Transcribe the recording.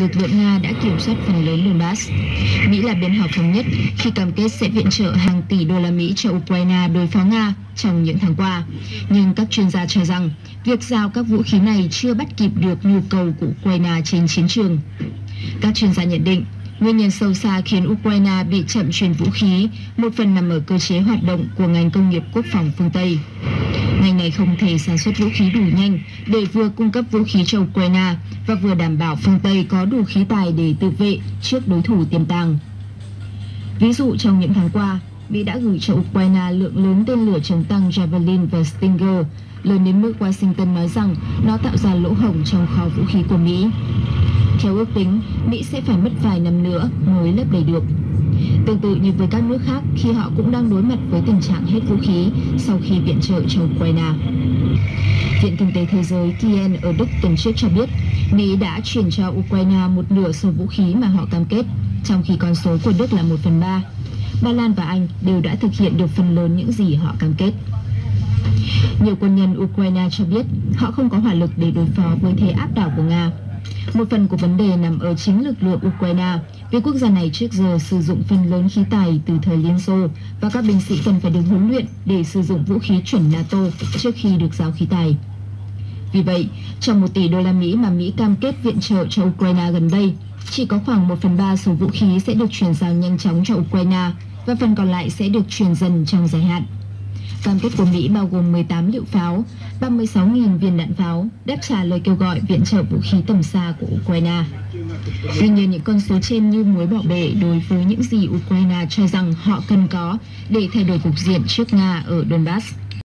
lực lượng Nga đã kiểm soát phần lớn Donbass. Mỹ là bên hào thống nhất khi cam kết sẽ viện trợ hàng tỷ đô la Mỹ cho Ukraine đối phó Nga trong những tháng qua. Nhưng các chuyên gia cho rằng việc giao các vũ khí này chưa bắt kịp được nhu cầu của Ukraine trên chiến trường. Các chuyên gia nhận định Nguyên nhân sâu xa khiến Ukraine bị chậm chuyển vũ khí, một phần nằm ở cơ chế hoạt động của ngành công nghiệp quốc phòng phương Tây hai ngày không thể sản xuất vũ khí đủ nhanh để vừa cung cấp vũ khí cho Ukraine và vừa đảm bảo phương Tây có đủ khí tài để tự vệ trước đối thủ tiềm tàng. Ví dụ trong những tháng qua, Mỹ đã gửi cho Ukraine lượng lớn tên lửa chống tăng Javelin và Stinger, lớn đến mức Washington nói rằng nó tạo ra lỗ hổng trong kho vũ khí của Mỹ. Theo ước tính, Mỹ sẽ phải mất vài năm nữa mới lấp đầy được. Tương tự như với các nước khác khi họ cũng đang đối mặt với tình trạng hết vũ khí sau khi viện trợ cho Ukraine. Viện Kinh tế Thế giới Kien ở Đức tuần trước cho biết Mỹ đã chuyển cho Ukraine một nửa số vũ khí mà họ cam kết, trong khi con số của Đức là 1 phần 3. Ba Lan và Anh đều đã thực hiện được phần lớn những gì họ cam kết. Nhiều quân nhân Ukraine cho biết họ không có hỏa lực để đối phó với thế áp đảo của Nga. Một phần của vấn đề nằm ở chính lực lượng Ukraine, vì quốc gia này trước giờ sử dụng phần lớn khí tài từ thời Liên Xô và các binh sĩ cần phải được huấn luyện để sử dụng vũ khí chuẩn NATO trước khi được giao khí tài. Vì vậy, trong 1 tỷ đô la Mỹ mà Mỹ cam kết viện trợ cho Ukraine gần đây, chỉ có khoảng 1 phần 3 số vũ khí sẽ được chuyển giao nhanh chóng cho Ukraine và phần còn lại sẽ được chuyển dần trong dài hạn. Cam kết của Mỹ bao gồm 18 liệu pháo, 36.000 viên đạn pháo, đáp trả lời kêu gọi viện trợ vũ khí tầm xa của Ukraine. Tuy nhiên, những con số trên như muối bỏ bể đối với những gì Ukraine cho rằng họ cần có để thay đổi cục diện trước Nga ở Donbass.